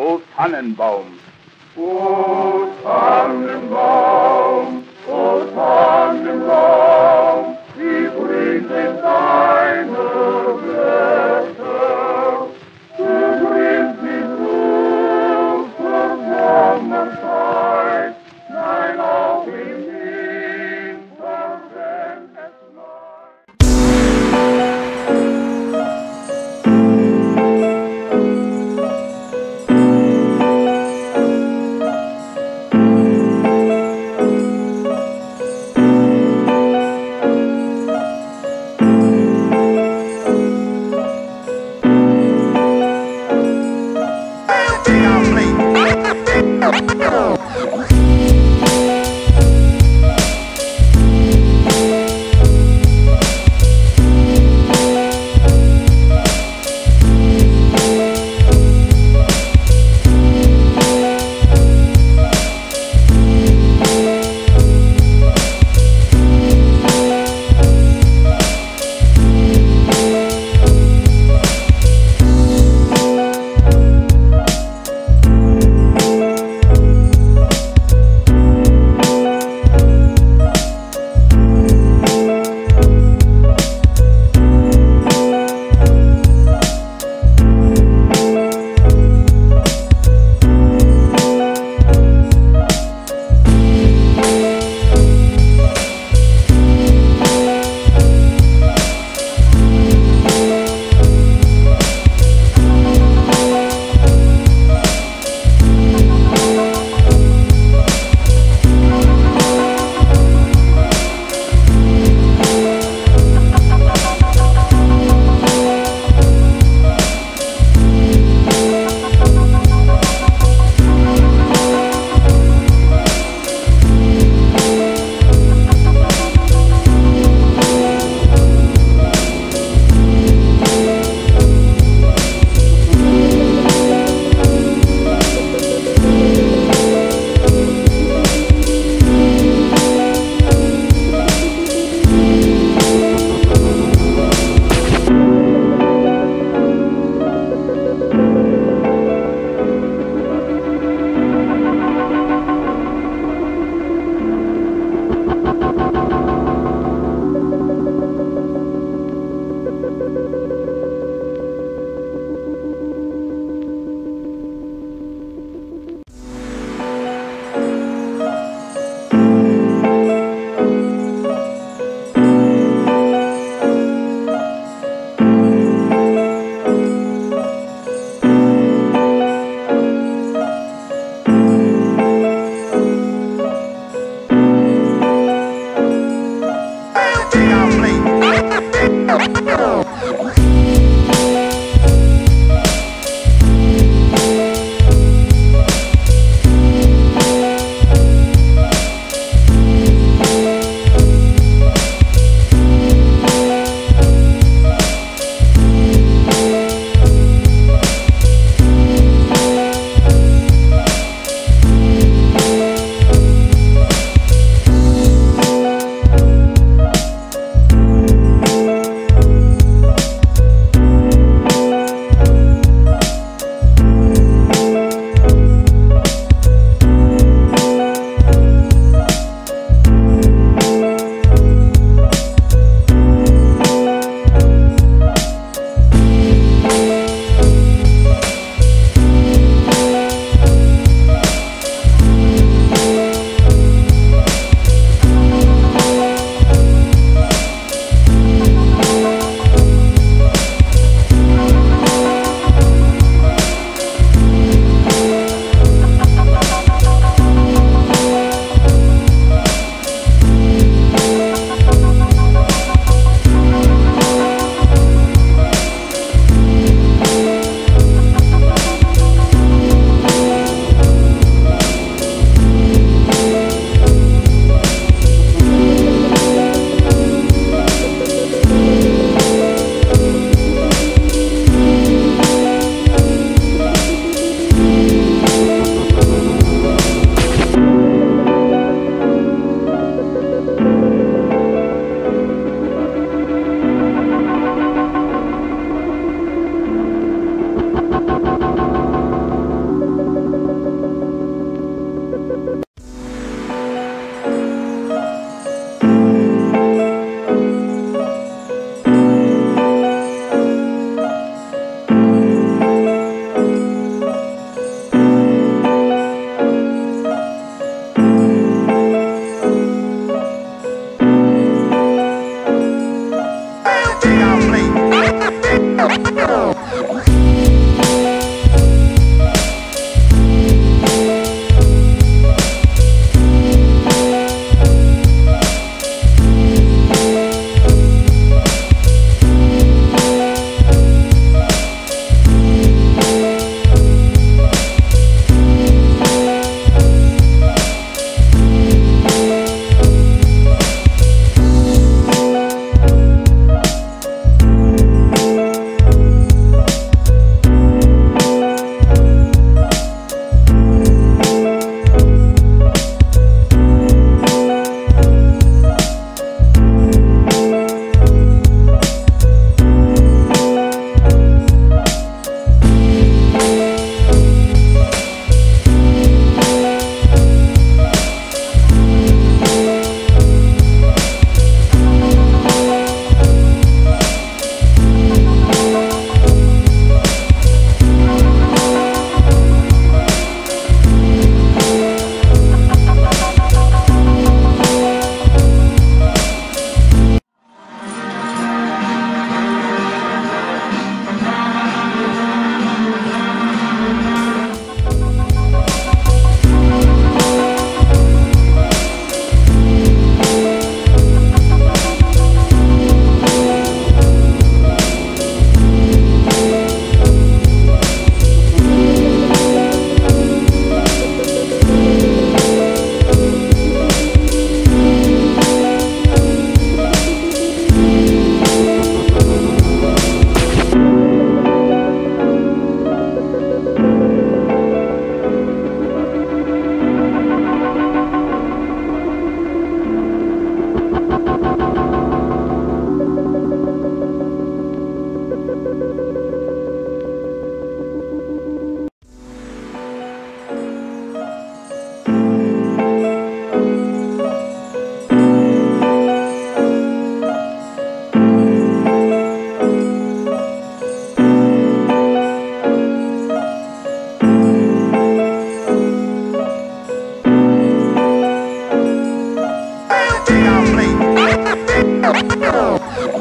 O Tannenbaum. O Tannenbaum, o Tannenbaum, wie grün sind deine Blätter.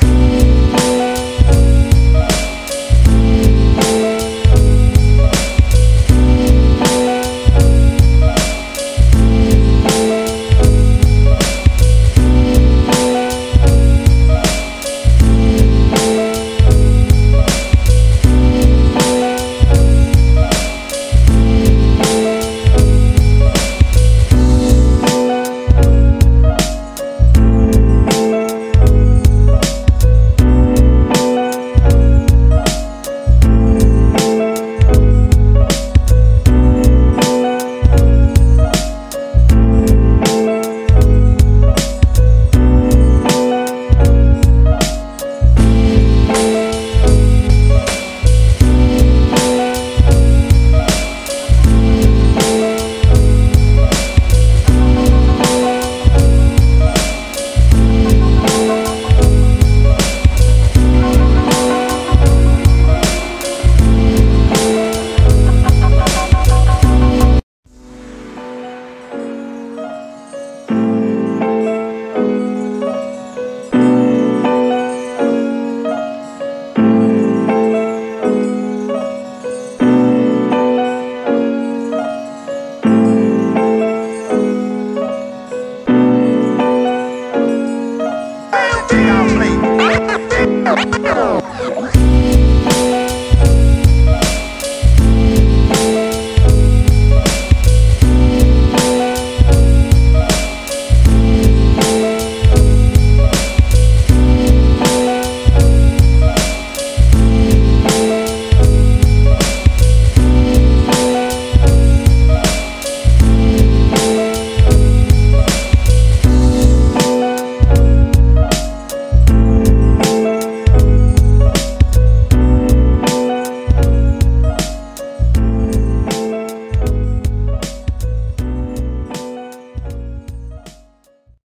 Sure.